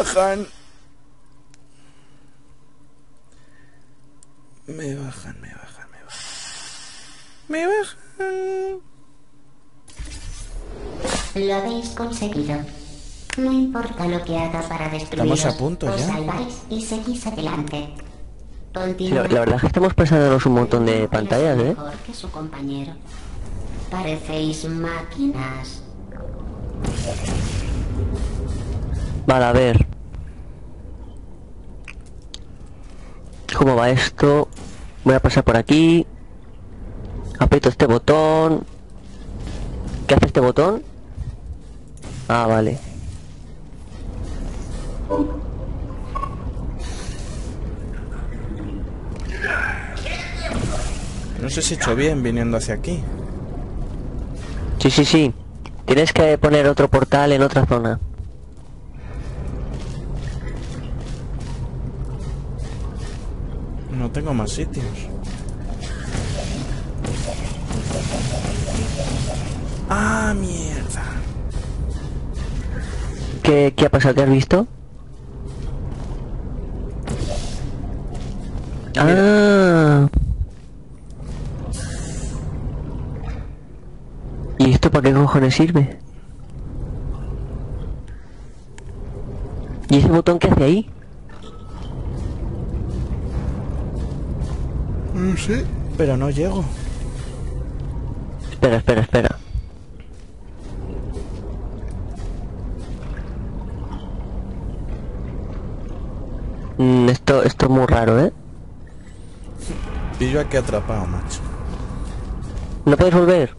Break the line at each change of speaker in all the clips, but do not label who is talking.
bajan. Me bajan, me bajan, me bajan. Me bajan.
Lo habéis conseguido. No importa lo que haga para destruiros.
Estamos a punto
os salváis y seguís adelante.
La, la verdad es que estamos pasándonos un montón de pantallas, ¿eh?
mejor que su compañero. Parecéis máquinas.
Vale, a ver. ¿Cómo va esto? Voy a pasar por aquí. Aprieto este botón. ¿Qué hace este botón? Ah, vale.
No sé si he hecho bien viniendo hacia aquí.
Sí, sí, sí. Tienes que poner otro portal en otra zona.
No tengo más sitios. Ah, mierda.
¿Qué, qué ha pasado? ¿Qué has visto? Ah. ¿Y esto para qué cojones sirve? ¿Y ese botón qué hace ahí?
No sé. Pero no llego.
Espera, espera, espera. Mm, esto, esto es muy raro, ¿eh?
Y yo aquí atrapado, macho.
¿No puedes volver?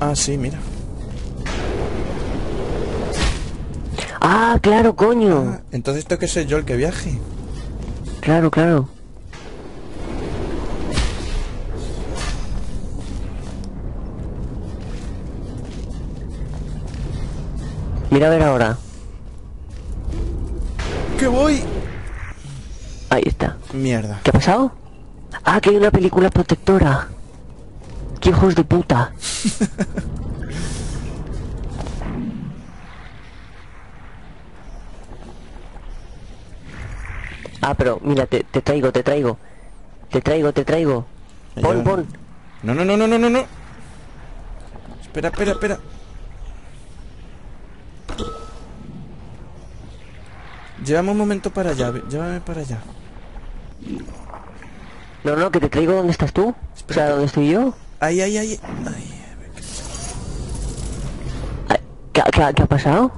Ah, sí, mira.
Ah, claro, coño.
Ah, entonces tengo que ser yo el que viaje.
Claro, claro. Mira a ver ahora.
¡Que voy!
Ahí está.
Mierda.
¿Qué ha pasado? Ah, que hay una película protectora. ¡Qué hijos de puta! ah, pero mira, te, te traigo, te traigo. Te traigo, te traigo. Pon, pon.
No, no, no, no, no, no, no. Espera, espera, espera. Llévame un momento para allá, llévame para allá.
No, no, que te traigo donde estás tú. O sea, donde estoy yo.
Ay, ay, ay. ay.
¿Qué, qué, qué ha pasado?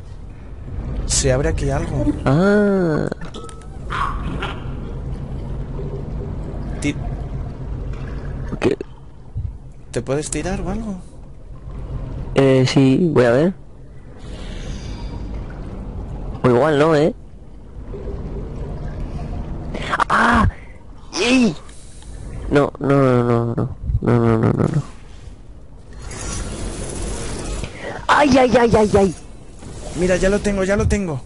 Se abre aquí algo.
Ah, ¿Qué?
¿Te puedes tirar o algo?
Eh, sí, voy a ver. O igual no, ¿eh? ¡Ah! ¡Yay! No, no, no, no, no. No, no, no, no, no. ¡Ay, ay, ay, ay, ay!
Mira, ya lo tengo, ya lo tengo.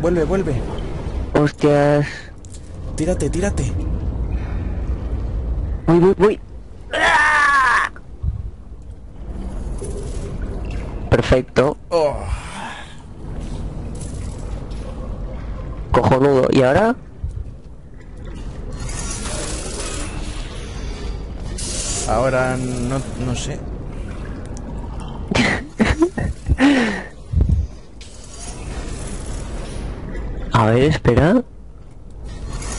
Vuelve, vuelve.
Hostias.
Tírate, tírate.
Voy, voy, voy. ¡Ah! Perfecto.
Oh,
Cojonudo. ¿Y ahora?
ahora no, no sé.
A ver, espera.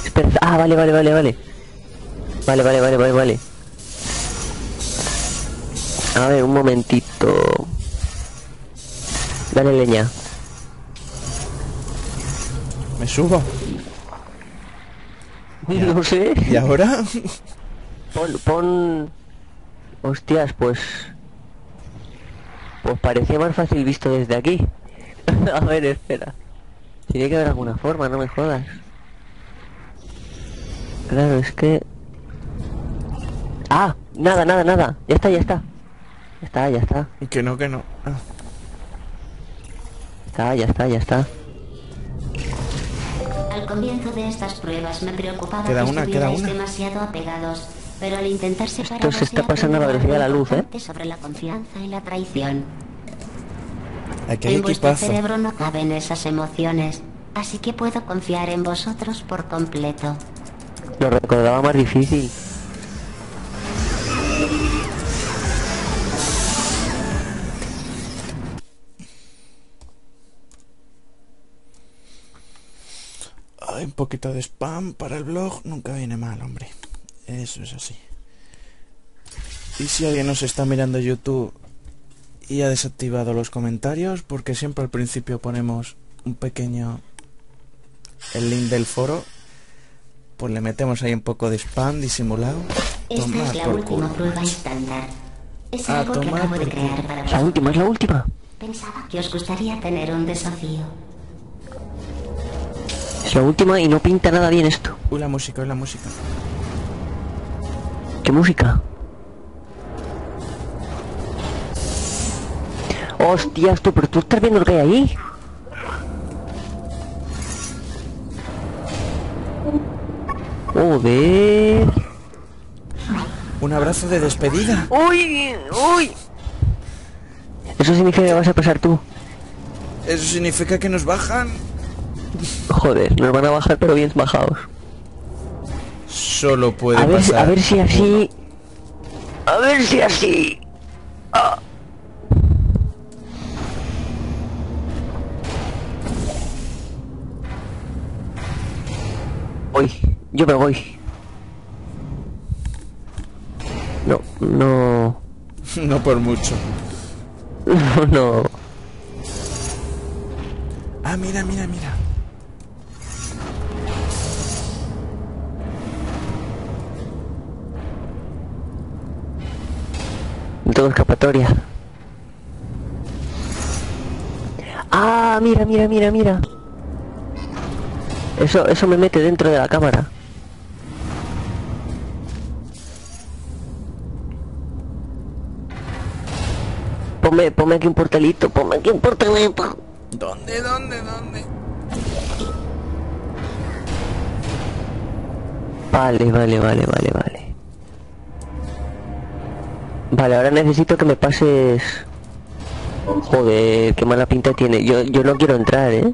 Espera. Ah, vale, vale, vale, vale. Vale, vale, vale, vale, vale. A ver, un momentito. Dale leña.
Me subo.
No sé.
¿Y ahora?
Pon, pon... Hostias, pues... Pues parecía más fácil visto desde aquí. A ver, espera. Tiene que haber alguna forma, no me jodas. Claro, es que... Nada, nada, nada. Ya está, ya está. Ya está, ya está.
que no, que no. Ah,
Está, ya está, ya está.
Al comienzo de estas pruebas me preocupaba
Queda
que
una, queda una.
demasiado apegados, pero al intentar separaros
se está pasando a la velocidad de la luz, ¿eh?
sobre la confianza y la traición.
Aquí hay
en vuestro
equipazo.
cerebro no caben esas emociones, así que puedo confiar en vosotros por completo.
Lo recordaba más difícil.
Ay, un poquito de spam para el blog nunca viene mal, hombre. Eso es así. Y si alguien nos está mirando YouTube y ha desactivado los comentarios, porque siempre al principio ponemos un pequeño el link del foro, pues le metemos ahí un poco de spam disimulado.
Esta
Tomar
es la
por
última
culo.
prueba estándar. Es
A
algo que
tomar
acabo de crear para
La última, es la última.
Pensaba que os gustaría tener un desafío.
Es la última y no pinta nada bien esto.
Uy, la música, uy, la música.
¿Qué música? Hostias, tú, pero tú estás viendo lo que hay ahí. Joder.
Un abrazo de despedida.
Uy, uy. Eso significa que vas a pasar tú.
Eso significa que nos bajan.
Joder, nos van a bajar pero bien bajados.
Solo puede
A ver,
pasar.
a ver si así. A ver si así. Ah. Voy, yo me voy. No, no,
No por mucho.
no, no.
Ah, mira, mira, mira.
Tengo escapatoria. Ah, mira, mira, mira, mira. Eso, eso me mete dentro de la cámara. Ponme, ponme aquí un portalito, ponme aquí un portalito.
¿Dónde, dónde, dónde?
Vale, vale, vale, vale, vale. Vale, ahora necesito que me pases... Joder, qué mala pinta tiene. Yo, yo no quiero entrar, ¿eh?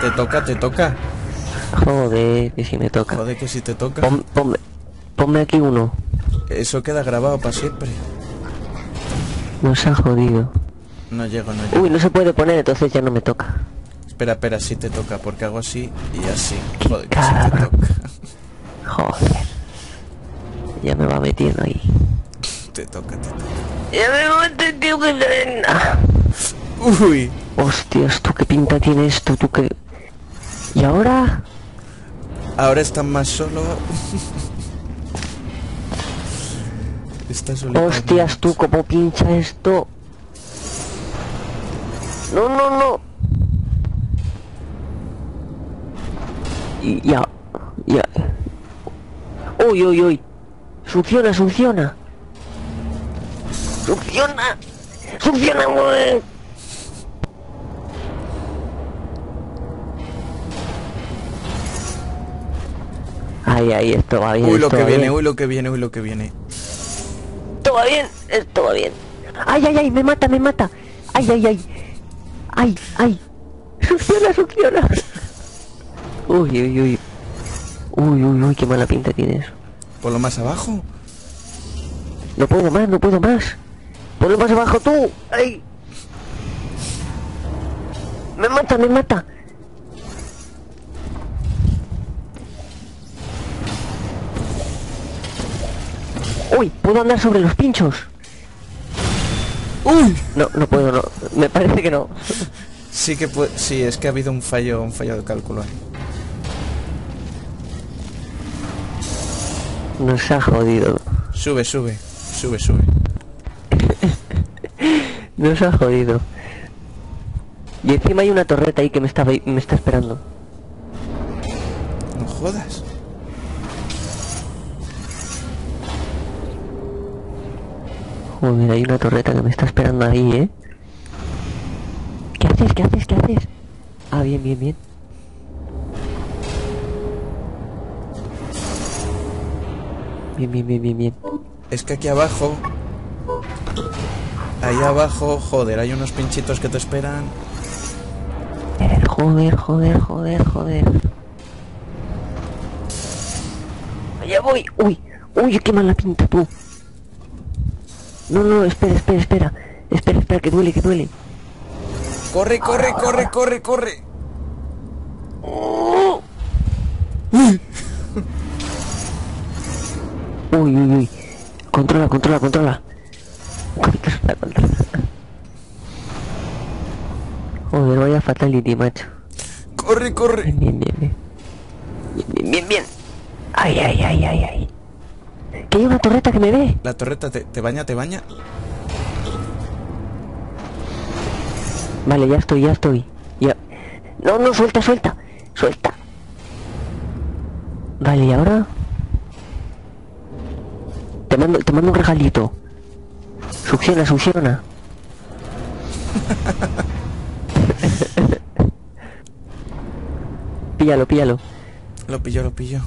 Te toca, te toca.
Joder, que si me toca.
Joder, que si te toca.
Pon- ponme, ponme aquí uno.
Eso queda grabado para siempre.
Nos ha jodido.
No llego, no llego.
Uy, no se puede poner, entonces ya no me toca.
Espera, espera, sí te toca, porque hago así y así. Joder, que sí te toca.
Joder. Ya me va metiendo ahí.
Te toca, te toca.
Ya me va metiendo que... Ah.
Uy,
Hostias, tú qué pinta tiene esto, tú qué... ¿Y ahora?
ahora estás más solo. Estás solo.
Hostias, tú cómo pincha esto. No, no, no. Y ya, ya. Uy, uy, uy. Succiona, succiona. Succiona. Succiona, güey. Ay, ay, esto va bien.
Uy, lo que viene,
bien.
uy, lo que viene, uy, lo que viene.
Esto va bien, esto va bien. Ay, ay, ay, me mata, me mata. Ay, ay, ay. Ay, ay. Succiona, succiona. Uy, uy, uy. Uy, uy, uy, qué mala pinta tienes.
Por lo más abajo.
No puedo más, no puedo más. Ponlo más abajo tú. Ay. Me mata, me mata. Uy, puedo andar sobre los pinchos.
Uy.
No, no puedo, no. Me parece que no.
Sí que puede, sí, es que ha habido un fallo, un fallo de cálculo ahí.
Nos ha jodido.
Sube, sube, sube, sube.
Nos ha jodido. Y encima hay una torreta ahí que me está, me está esperando.
No jodas.
Joder, hay una torreta que me está esperando ahí, ¿eh? ¿Qué haces? ¿Qué haces? ¿Qué haces? Ah, bien, bien, bien. Bien, bien, bien, bien, bien.
Es que aquí abajo Ahí abajo, joder, hay unos pinchitos que te esperan.
Joder, joder, joder, joder. Allá voy. Uy, uy, qué mala pinta tú. No, no, espera, espera, espera. Espera, espera, que duele, que duele.
Corre, corre, corre, corre, corre.
Uy, uy, uy. Controla, controla, controla. Joder, vaya fatality, macho.
Corre, corre.
Bien, bien, bien, bien. Bien, bien, bien, bien. Ay, ay, ay, ay, ay. Que hay una torreta que me ve.
La torreta te, te baña, te baña.
Vale, ya estoy, ya estoy. Ya. No, no, suelta, suelta. Suelta. Vale, ¿y ahora? Te mando, te mando un regalito. Succiona, succiona. píllalo, píllalo.
Lo pillo, lo pillo.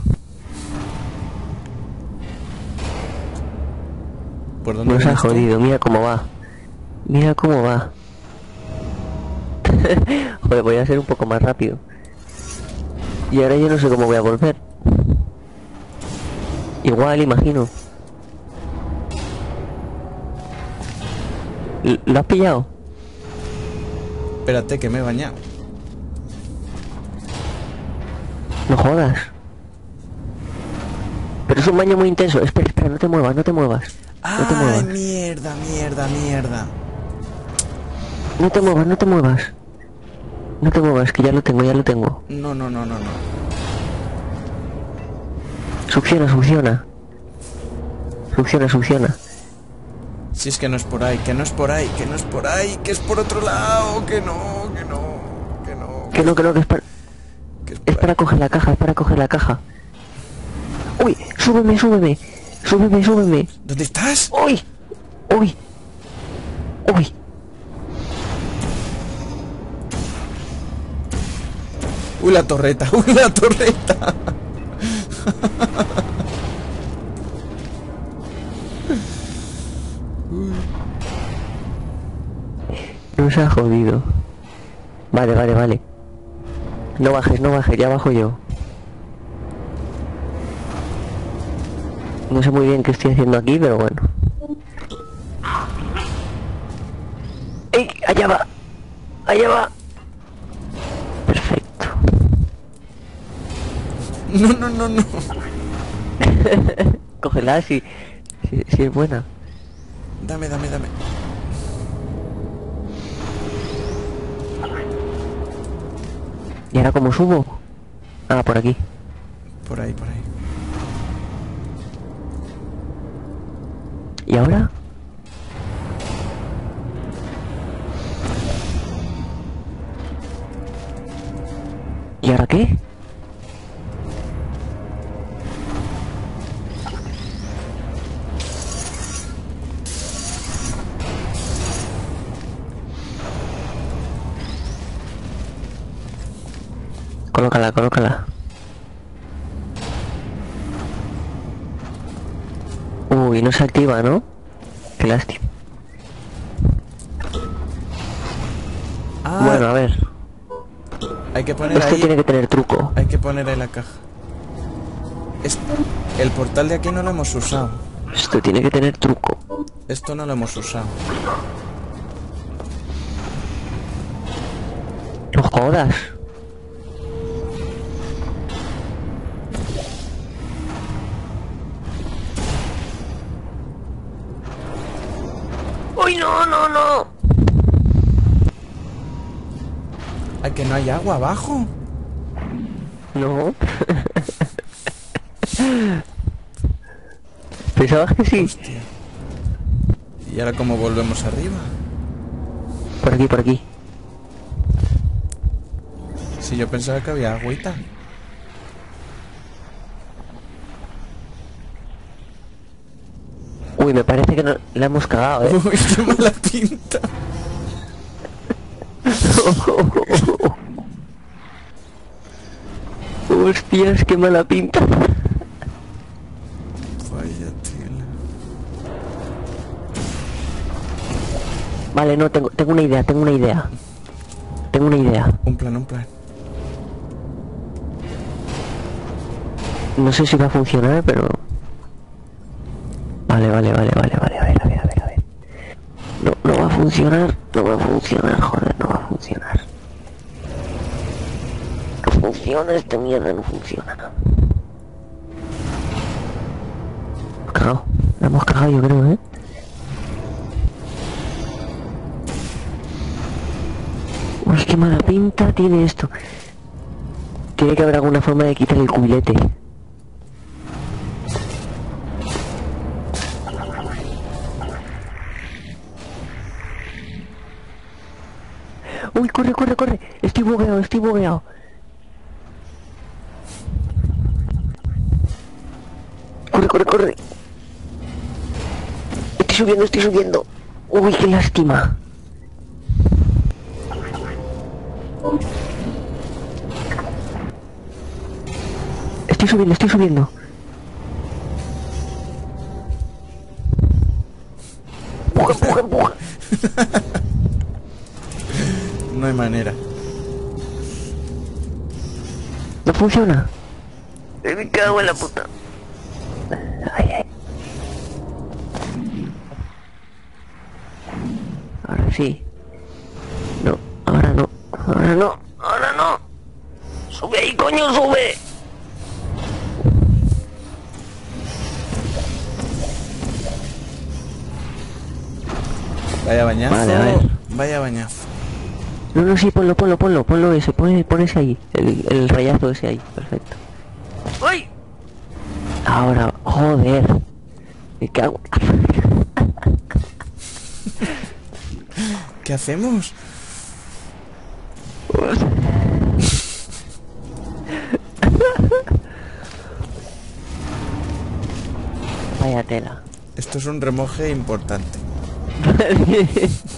¿Por dónde
Nos ha
tú?
jodido, mira cómo va. Mira cómo va. Joder, voy a ser un poco más rápido. Y ahora yo no sé cómo voy a volver. Igual, imagino. ¿Lo has pillado?
Espérate, que me he bañado.
No jodas. Pero es un baño muy intenso. Espera, espera, no te muevas, no te muevas. No te
¡Ay,
muevas.
mierda, mierda, mierda!
No te muevas, no te muevas. No te muevas, que ya lo tengo, ya lo tengo.
No, no, no, no, no.
Succiona, succiona. Succiona, succiona.
Si es que no es por ahí, que no es por ahí, que no es por ahí, que es por otro lado, que no, que no, que no.
Que no, que no, que es para...
que es por
Es para coger la caja, es para coger la caja. Uy, súbeme, súbeme. Súbeme, súbeme.
¿Dónde estás?
Uy, uy, uy.
¡Uy, la torreta! ¡Uy, la torreta!
Ha jodido. Vale, vale, vale. No bajes, no bajes, ya bajo yo. No sé muy bien qué estoy haciendo aquí, pero bueno. ¡Ey! ¡Allá va! ¡Allá va! Perfecto.
No, no, no, no.
Cógela si, si, si es buena.
Dame, dame, dame.
¿Y ahora cómo subo? Ah, por aquí.
Por ahí, por ahí.
¿Y ahora? ¿Y ahora qué? Colócala. Uy, no se activa, ¿no? Qué lástima.
Ah,
Bueno, a ver.
hay que poner
Esto
ahí.
tiene que tener truco.
Hay que poner ahí la caja. El portal de aquí no lo hemos usado.
Esto tiene que tener truco.
Esto no lo hemos usado.
No jodas. No!
¿Ay, que no hay agua abajo?
No. Pensabas que sí.
Hostia. ¿Y ahora cómo volvemos arriba?
Por aquí, por aquí.
Si yo pensaba que había agüita.
Uy, me parece que no, la hemos cagado, ¿eh?
Uy, qué mala pinta.
Hostias, qué mala pinta.
Vaya tela.
Vale, no, tengo, tengo una idea, tengo una idea. Tengo una idea.
Un plan, un plan.
No sé si va a funcionar, pero... Vale, vale, vale, vale, vale, a ver, a ver, a ver, a ver. No, no va a funcionar, no va a funcionar, joder, no va a funcionar. No funciona, esta mierda no funciona. Cagado, la hemos cagado yo creo, ¿eh? Uy, qué mala pinta tiene esto. Tiene que haber alguna forma de quitar el cubilete. Estoy bugueado. Corre, corre, corre. Estoy subiendo, estoy subiendo. Uy, qué lástima. Estoy subiendo, estoy subiendo. Funciona. Me cago en la puta. Ay, ay. Ahora sí. No, ahora no. Ahora no. Ahora no. Sube ahí, coño, sube.
Vaya bañazo.
Vale, a ver.
Vaya bañazo.
No, no, sí, ponlo, ponlo, ponlo, ponlo ese, pon, pon ese ahí, el, el rayazo ese ahí, perfecto. ¡Ay! Ahora, joder. Me cago.
¿Qué hacemos?
Vaya tela.
Esto es un remoje importante.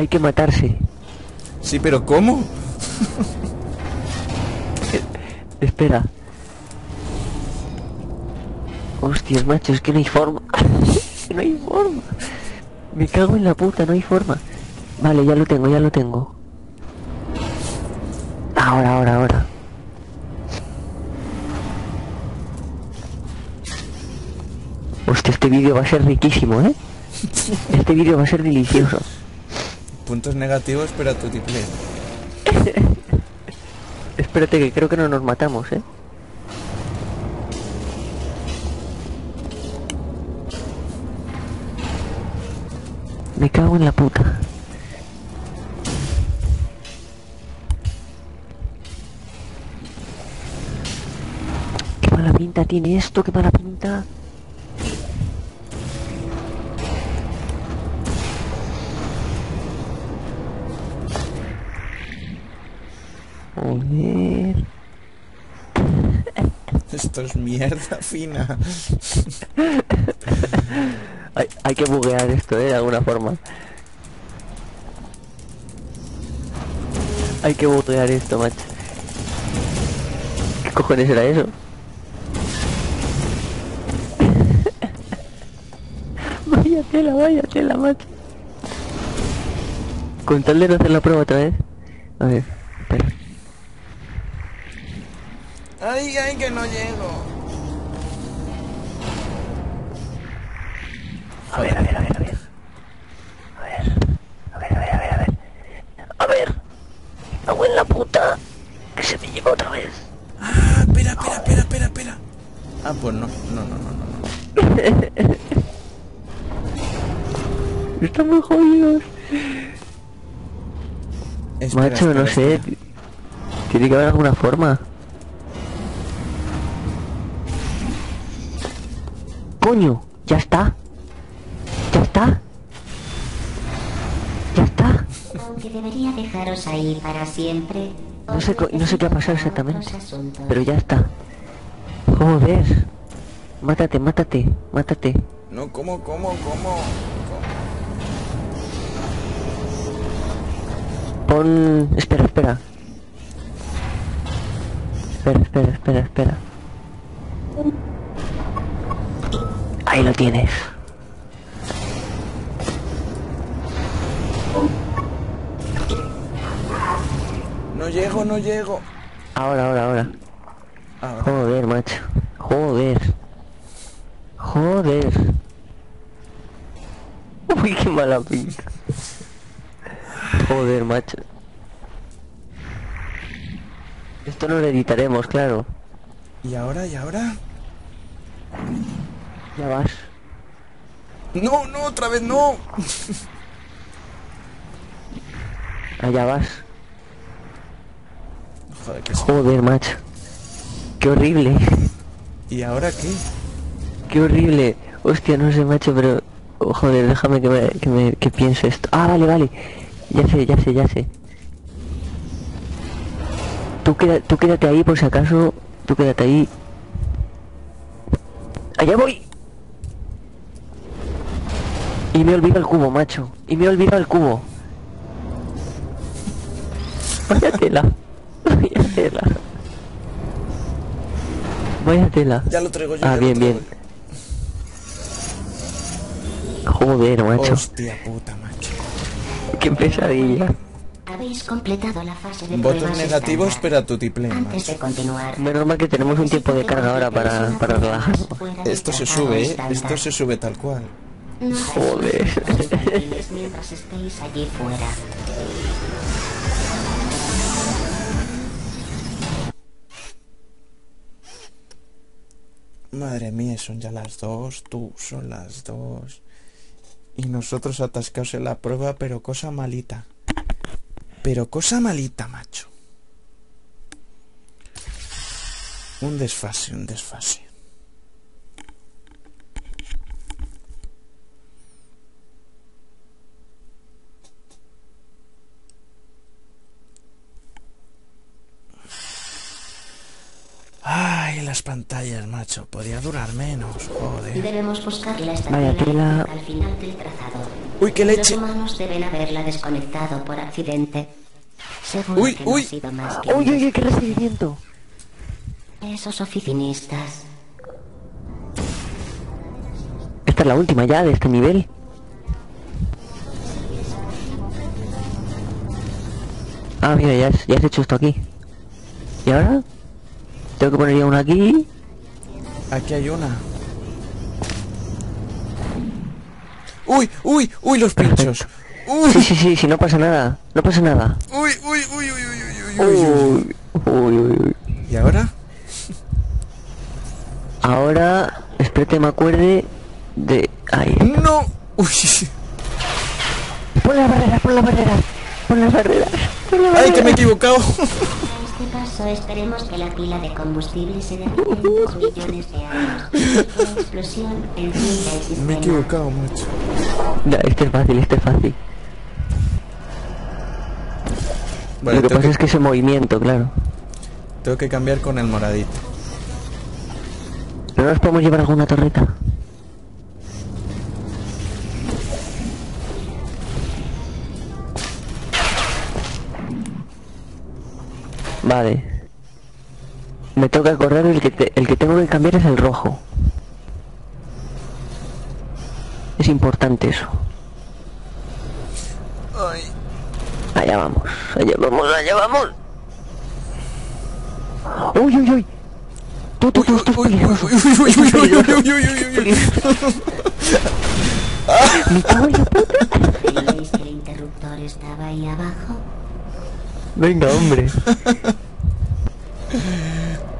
Hay que matarse.
Sí, pero ¿cómo?
Espera. Hostias, macho, es que no hay forma. No hay forma. Me cago en la puta, no hay forma. Vale, ya lo tengo, ya lo tengo. Ahora, ahora, ahora. Hostia, este vídeo va a ser riquísimo, ¿eh? Este vídeo va a ser delicioso.
Puntos negativos, pero a tu triple.
Espérate que creo que no nos matamos, ¿eh? Me cago en la puta. Qué mala pinta tiene esto, qué mala pinta.
Esto es mierda fina.
Hay, hay que buguear esto, ¿eh? De alguna forma. Hay que buguear esto, macho. ¿Qué cojones era eso? vaya tela, vaya tela, macho. Con tal de no hacer la prueba otra vez. A ver, espera.
Ay, ay, que no llego.
A ver, a ver, a ver, a ver. A ver, a ver, a ver, a ver, a ver. A ver. Hago en la puta. Que se me lleva otra vez.
Ah, espera, espera, espera, espera, espera. Ah, pues no, no, no, no, no. no.
Estamos jodidos.
Espera,
Macho,
espera,
no sé. Tiene que haber alguna forma. Coño, ya está. Ya está. Ya está.
Aunque debería dejaros ahí para siempre.
No sé, no sé qué ha pasado exactamente. Pero ya está. Joder. Mátate, mátate, mátate.
No, ¿cómo, cómo, cómo?
Pon... Espera, espera. Espera, espera, espera, espera. Ahí lo tienes.
No llego, no llego.
Ahora, ahora, ahora.
ahora.
Joder, macho. Joder. Joder. Uy, qué mala pinta. Joder, macho. Esto no lo editaremos, claro.
¿Y ahora? ¿Y ahora?
Ya vas.
No, no, otra vez no.
Allá vas.
Joder, que.
Joder, macho. Qué horrible.
¿Y ahora qué?
Qué horrible. Hostia, no sé, macho, pero... oh, joder, déjame que me, que me que piense esto. Ah, vale, vale. Ya sé, ya sé, ya sé. Tú, queda, tú quédate ahí por si acaso. Tú quédate ahí. Allá voy. Y me olvido el cubo, macho. Y me olvido el cubo. Vaya tela. Vaya tela. Vaya tela.
Ya lo traigo yo.
Ah,
ya lo
bien,
traigo
bien. Joder, macho.
Hostia puta, macho.
Qué pesadilla.
Habéis completado la fase de
Votos negativos,
estándar.
pero a tu tiplén,
Antes de
macho.
continuar,
Menos mal que tenemos un tiempo de carga ahora para, para relajarnos.
Esto se sube, ¿eh? Esto se sube tal cual.
No
Joder.
Madre mía, son ya las dos, tú, son las dos. Y nosotros atascados en la prueba, pero cosa malita. Pero cosa malita, macho. Un desfase, un desfase. Las pantallas, macho. Podría durar menos, joder.
Debemos buscar la
Vaya
estación
tela.
al final del trazado.
Uy, qué leche.
Los humanos deben haberla desconectado por accidente. Seguro
Uy,
que no
uy.
ha sido más que
¡Uy, uy, uy, qué recibimiento!
Esos oficinistas.
Esta es la última ya de este nivel. Ah, mira, ya has, ya has hecho esto aquí. ¿Y ahora? Tengo que poner ya una aquí.
Aquí hay una. Uy, uy, uy, los pinchos. Uy,
Sí, sí, sí, sí, no pasa nada. No pasa nada.
uy, uy, uy, uy, uy, uy, uy, uy.
Uy, uy.
¿Y ahora?
Ahora, espérate, me acuerde de... Ahí.
No. Uy.
Pon las barreras, pon las barreras. Pon las barreras. Pon las
Ay, que me he
barreras.
equivocado.
Este paso esperemos que la pila de combustible se derrite en dos millones de años. La explosión encienda el sistema.
Me he equivocado, macho.
Ya, este es fácil, este es fácil.
Vale,
Lo que pasa
que,
es que ese movimiento, claro.
tengo que cambiar con el moradito.
¿No nos podemos llevar alguna torreta? Vale. Me toca correr el que, el que tengo que cambiar es el rojo. Es importante eso.
Ay.
Allá vamos, allá vamos, allá vamos. ¡Uy, uy, uy! ¡Tú, tú, tú,
estás
peligroso!
¡Uy, uy,
que el interruptor estaba ahí abajo?
Venga, hombre.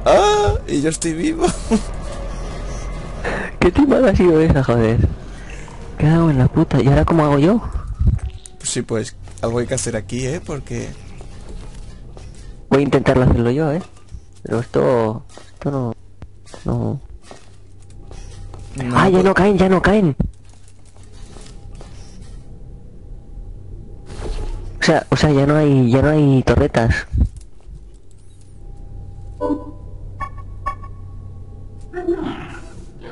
Ah, y yo estoy vivo.
¿Qué timada ha sido esa, joder? ¿Qué hago en la puta? ¿Y ahora cómo hago yo?
Pues sí, pues algo hay que hacer aquí, ¿eh? Porque...
Voy a intentarlo hacerlo yo, ¿eh? Pero esto... Esto no... No...
No,
ah, ya
pues-
no caen, ya no caen. O sea, o sea, ya no hay, ya no hay torretas.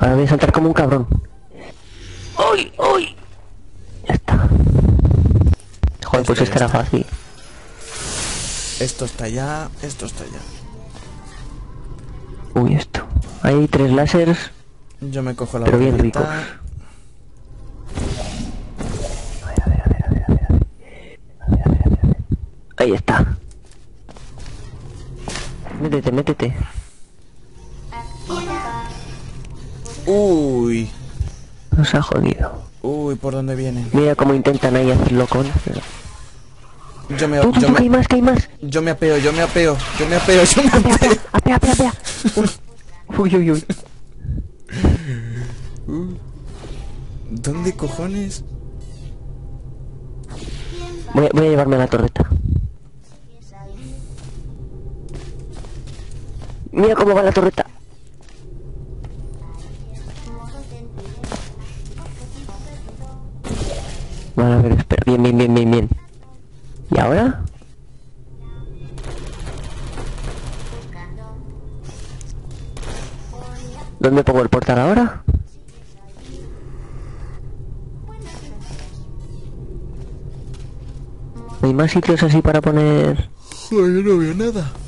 Ahora voy a saltar como un cabrón. ¡Uy, uy! Ya está. Joder, pues
Esto
era fácil.
Esto está allá, esto está allá.
Uy, esto. Hay tres láseres,
Yo me cojo la
pero bien ricos. Ahí está. métete, métete.
Uy.
Nos ha jodido.
Uy, ¿por dónde vienen?
Mira cómo intentan ahí hacerlo con... pero-
Yo me, yo
tú, que hay
me,
más, que hay más.
yo me apeo, yo me apeo, yo me apeo, yo me apeo.
apea, apea, apea, apea. Uy, uy, uy.
¿Dónde cojones?
Voy, a- voy a llevarme a la torreta. Mira cómo va la torreta. Vale, a ver, espera. Bien, bien, bien, bien, bien. ¿Y ahora? ¿Dónde pongo el portal ahora? ¿No ¿Hay más sitios así para poner...?
Joder, no veo nada.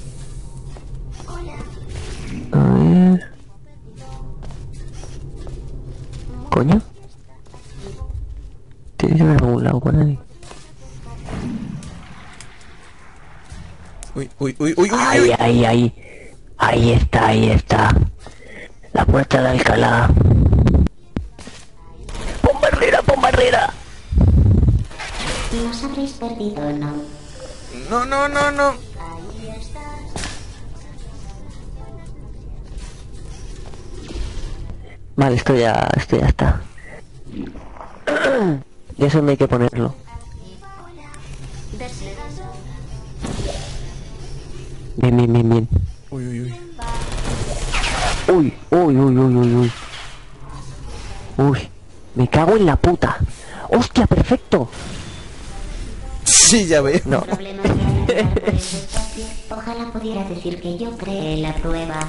Uy, uy, uy, uy, uy,
Ahí,
uy.
ahí, ahí. Ahí está, ahí está. La puerta de Alcalá. ¡Pon barrera, pon barrera!
Nos habréis perdido, ¿no?
No, no, no, no.
Vale, esto ya, esto ya está. Ya sé dónde hay que ponerlo. Bien, bien, bien, bien.
Uy, uy, uy.
Uy, uy, uy, uy, uy, uy. Uy, me cago en la puta. ¡Hostia, perfecto!
Sí, ya veo.
No.
Ojalá pudiera decir que yo creé la prueba.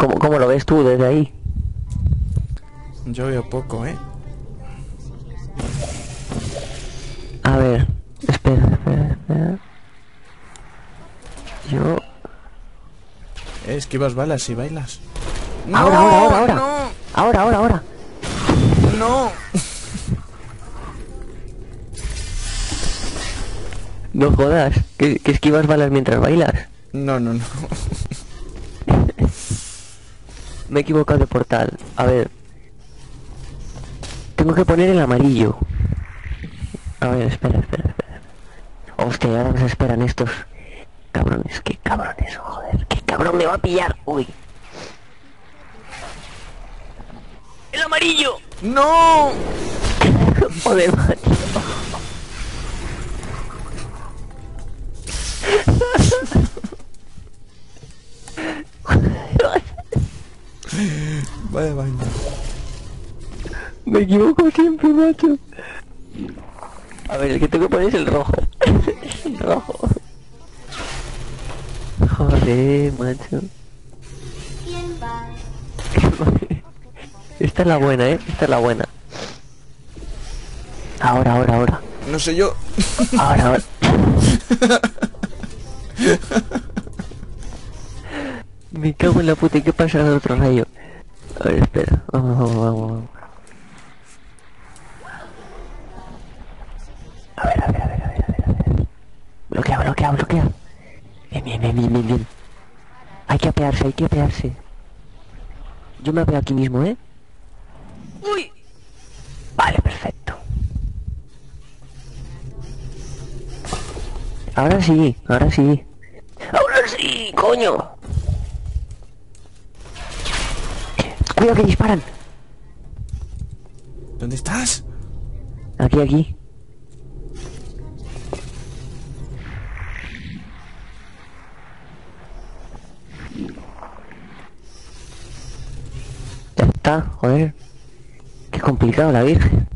¿cómo, cómo lo ves tú desde ahí?
Yo veo poco, ¿eh?
Espera, espera, espera. Yo...
Esquivas balas y bailas.
Ahora, ahora, ahora, ahora.
No,
Ahora, ahora, ahora.
no.
No jodas, que, que esquivas balas mientras bailas.
No, no, no.
Me he equivocado de portal. A ver. Tengo que poner el amarillo. A ver, espera, espera. Hostia, ahora nos esperan estos cabrones. Qué cabrones, joder. Qué cabrón me va a pillar. Uy. ¡El amarillo!
¡No!
Joder, macho.
Vaya vaina.
Me equivoco siempre, macho. A ver, el que tengo que poner es el rojo. el rojo. Joder, macho. Esta es la buena, ¿eh? Esta es la buena. Ahora, ahora, ahora.
No sé yo.
Ahora, ahora. Me cago en la puta, ¿y qué pasa al otro rayo? A ver, espera. Vamos, vamos, vamos, vamos. A ver, a ver, a ver, a ver, a ver, a ver. Bloquea, bloquea, bloquea. Bien, bien, bien, bien, bien, bien. Hay que apearse, hay que apearse. Yo me apeo aquí mismo, ¿eh? Uy. Vale, perfecto. Ahora sí, ahora sí. Ahora sí, coño. Cuidado que disparan.
¿Dónde estás?
Aquí, aquí. Ya está, joder. Qué complicado la virgen.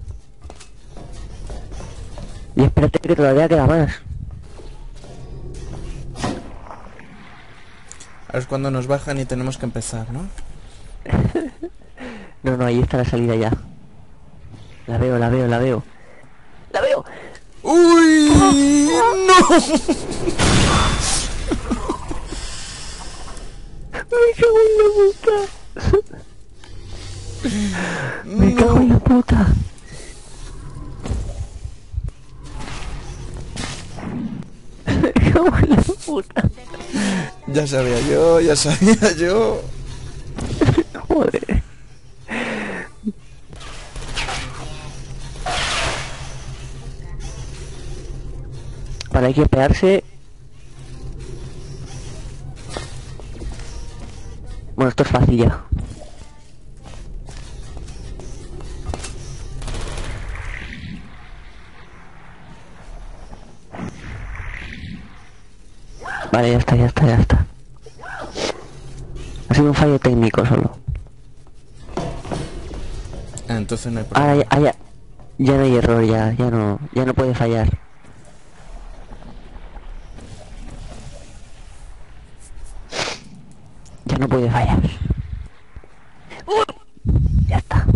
Y espérate que todavía queda más.
Ahora es cuando nos bajan y tenemos que empezar, ¿no?
No, no, ahí está la salida ya. La veo, la veo, la veo. ¡La veo!
¡Uy! ¡No!
¡Me cago en la puta! Me cago en la puta. Me cago en la puta.
Ya sabía yo, ya sabía yo.
Joder. Para hay que pegarse Bueno, esto es fácil ya. Vale, ya está, ya está, ya está. Ha sido un fallo técnico solo.
Ah, entonces no hay problema.
Ahora ya, ah, ya, ya no hay error, ya, ya no, ya no puede fallar. Ya no puede fallar. Ya está.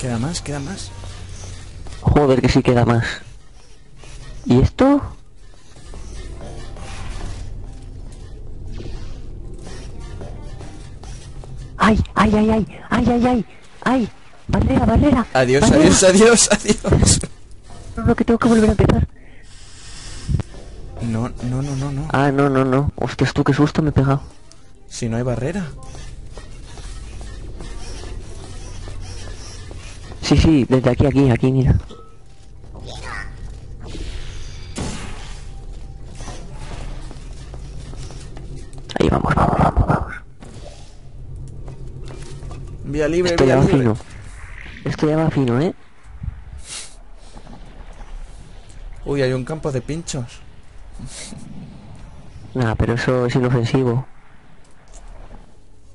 ¿Queda más? ¿Queda más?
Joder, que sí queda más. ¿Y esto? ¡Ay, ay, ay, ay! ¡Ay, ay, ay! ¡Ay! ¡Barrera, barrera!
Adiós,
barrera.
adiós, adiós, adiós.
No, no, que tengo que volver a empezar.
No, no, no, no, no.
Ah, no, no, no. Hostias, tú, qué susto me he pegado.
Si no hay barrera.
Sí, sí, desde aquí, aquí, aquí, mira. Ahí vamos, vamos, vamos, vamos.
Vía libre,
Esto ya
vía
va
libre.
fino. Esto ya va fino, ¿eh?
Uy, hay un campo de pinchos.
Nada, pero eso es inofensivo.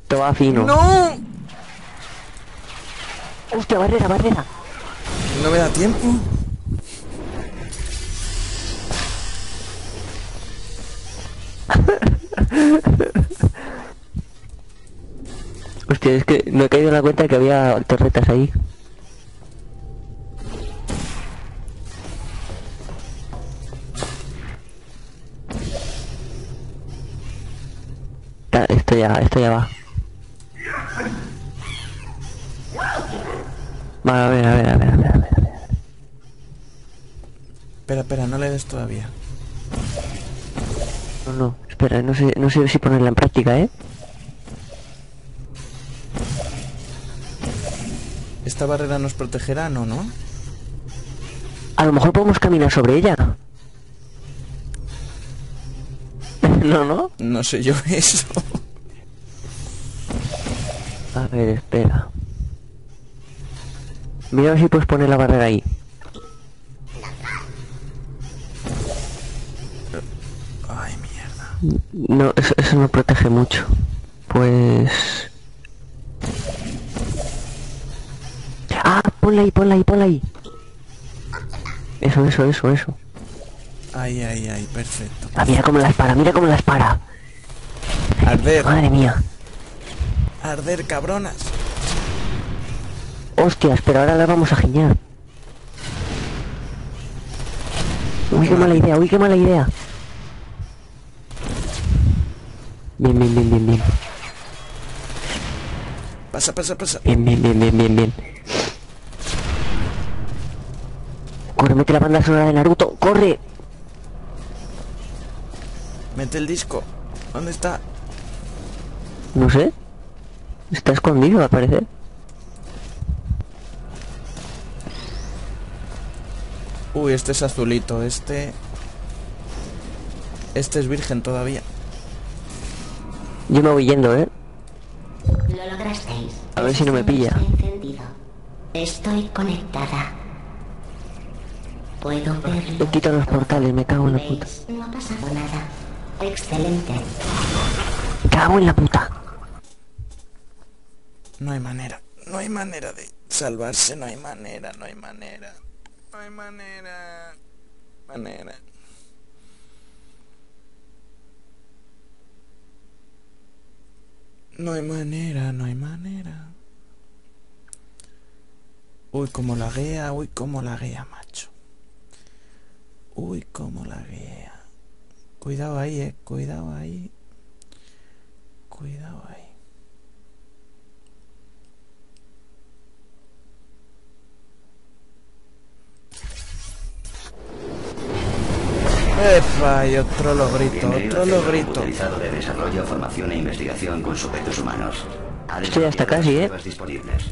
Esto va fino.
¡No!
¡Hostia, barrera, barrera!
No me da tiempo.
Hostia, es que no he caído en la cuenta de que había torretas ahí. Esto ya, esto ya va. Vale, a ver, a ver, a ver, a ver. a ver.
Espera, espera, no le des todavía.
No, no, no sé, no sé si ponerla en práctica, ¿eh?
¿Esta barrera nos protegerá? No, ¿no?
A lo mejor podemos caminar sobre ella. no, no.
No sé yo eso.
A ver, espera. Mira a ver si puedes poner la barrera ahí.
Ay, mierda.
No, eso, eso no protege mucho. Pues... Ah, ponla ahí, ponla ahí, ponla ahí. Eso, eso, eso, eso.
Ay, ay, ay, perfecto.
Ah, mira cómo las para, mira cómo las para.
Arder,
Madre mía.
arder, cabronas.
Hostias, pero ahora la vamos a giñar. Uy, qué mala idea, uy, qué mala idea. Bien, bien, bien, bien, bien.
Pasa, pasa, pasa.
Bien, bien, bien, bien, bien, bien. Corre, mete la banda sonora de Naruto, corre.
Mete el disco. ¿Dónde está?
No sé. Está escondido, al parecer.
Uy, este es azulito. Este... Este es virgen todavía.
Yo me voy yendo, ¿eh?
Lo lograsteis.
A ver si no me pilla.
Estoy conectada. Puedo verlo.
He quitado los portales, me cago en la puta.
No ha pasado nada. Excelente.
Me cago en la puta.
No hay manera. No hay manera de salvarse. No hay manera. No hay manera. No hay manera. Manera. No hay manera. No hay manera. Uy, como la guía. Uy, como la guía, macho. Uy, como la guía. Cuidado ahí, eh. Cuidado ahí. Cuidado ahí. Epa, y otro logrito, otro logrito.
De Desarrollo, Formación e Investigación con Sujetos Humanos.
Estoy hasta casi, ¿eh?
disponibles.